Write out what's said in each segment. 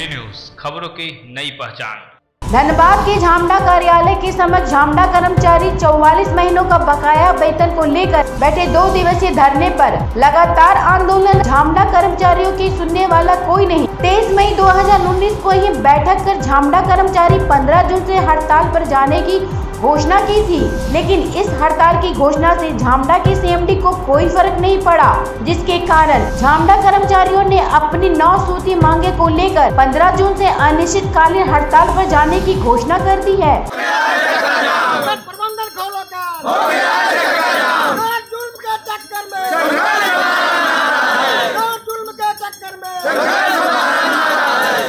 खबरों की नई पहचान। धनबाद के झामडा कार्यालय के समक्ष झामडा कर्मचारी 44 महीनों का बकाया वेतन को लेकर बैठे दो दिवसीय धरने पर लगातार आंदोलन। झामडा कर्मचारियों की सुनने वाला कोई नहीं। 23 मई 2019 को ही बैठक कर झामडा कर्मचारी 15 जून से हड़ताल पर जाने की घोषणा की थी, लेकिन इस हड़ताल की घोषणा से झामडा के सीएमडी को कोई फ़र्क नहीं पड़ा, जिसके कारण झामडा कर्मचारियों ने अपनी नौ सूती मांगे को लेकर 15 जून से अनिश्चितकालीन हड़ताल पर जाने की घोषणा कर दी है प्रबंधन खोलो का हो गया जुल्म के चक्कर में जुल्म के चक्कर में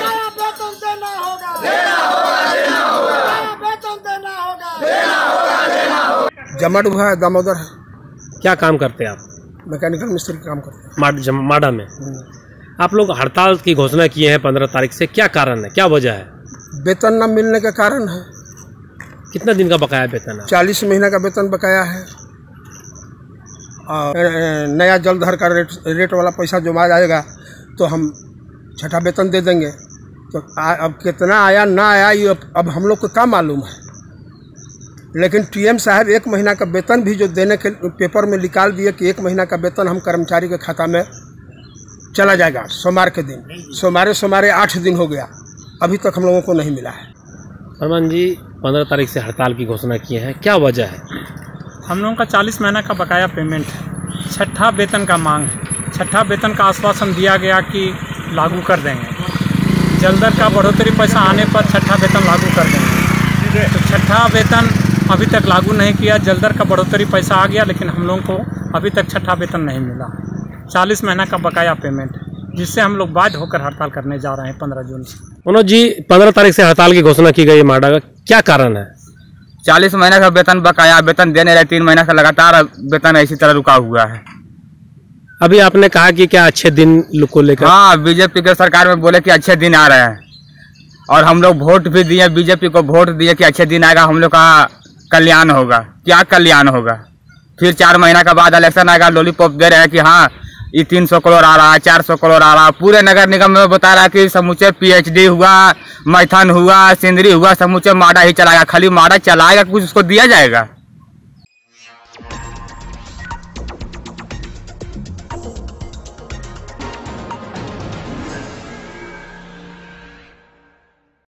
नया वेतन देना होगा नया वेतन देना हुआ है दामोदर है। क्या काम करते हैं आप? मैकेनिकल मिस्त्री का काम करते हैं। माड- जम- माडा में? आप लोग हड़ताल की घोषणा किए हैं पंद्रह तारीख से क्या कारण है? क्या वजह है? वेतन न मिलने के कारण है। कितना दिन का बकाया वेतन है? चालीस महीने का वेतन बकाया है। और नया जलधर का रेट रेट वाला पैसा जो आ जाएगा तो हम छठा वेतन दे देंगे। तो आ, अब कितना आया ना आया ये अब, अब हम लोग को क्या मालूम है? लेकिन टीएम साहब एक महीना का वेतन भी जो देने के पेपर में निकाल दिए कि एक महीना का वेतन हम कर्मचारी के खाता में चला जाएगा सोमवार के दिन। सोमवारे सोमवारे आठ दिन हो गया। अभी तक हम लोगों को नहीं मिला है। फरमान जी पंद्रह तारीख से हड़ताल की घोषणा किए हैं। क्या वजह है? हम लोगों का चालीस महीना का बकाया पेमेंट है। छठा वेतन का मांग है। छठा वेतन का आश्वासन दिया गया कि लागू कर देंगे। जलदर का बढ़ोतरी पैसा आने पर छठा वेतन लागू कर देंगे। तो छठा वेतन अभी तक लागू नहीं किया। जलदर का बढ़ोतरी पैसा आ गया लेकिन हम लोगों को अभी तक छठा वेतन नहीं मिला। चालीस महीना का बकाया पेमेंट जिससे हम लोग बाध्य होकर हड़ताल करने जा रहे हैं पंद्रह जून से। मनोज जी पंद्रह तारीख से हड़ताल की घोषणा की गई है माडा का। क्या कारण है? चालीस महीने का वेतन बकाया वेतन देने रहे तीन महीना से लगातार वेतन इसी तरह रुका हुआ है। अभी आपने कहा कि क्या अच्छे दिन को लेकर? हाँ बीजेपी के सरकार में बोले कि अच्छे दिन आ रहे हैं। और हम लोग वोट भी दिए बीजेपी को वोट दिए कि अच्छे दिन आएगा। हम लोग का कल्याण होगा। क्या कल्याण होगा? फिर चार महीना के बाद इलेक्शन आएगा लॉलीपॉप दे रहे हैं कि हाँ ये तीन सौ करोड़ आ रहा है, चार सौ करोड़ आ रहा है। पूरे नगर निगम में बता रहा है कि समूचे पीएचडी हुआ, मैथन हुआ सिंदरी हुआ, समूचे माडा ही चलाएगा। खाली माडा चलाएगा, कुछ उसको दिया जाएगा?